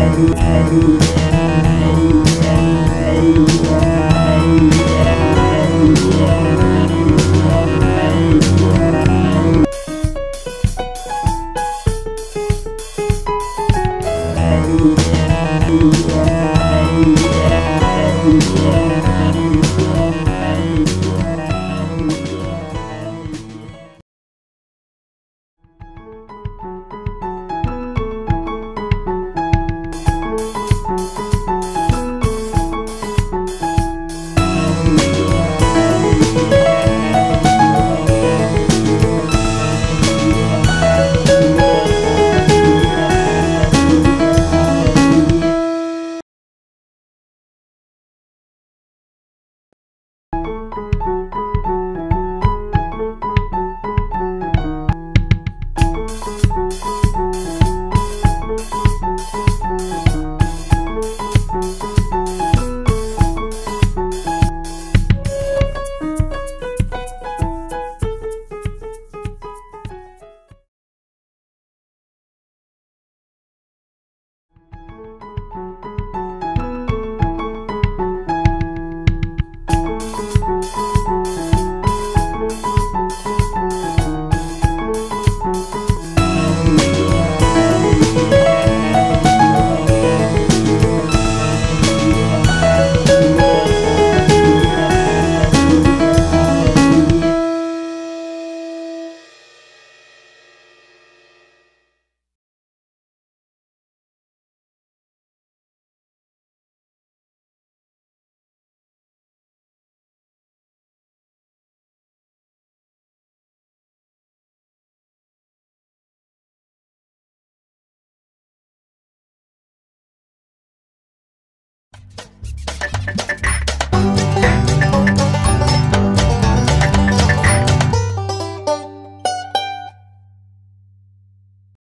Ooh. you.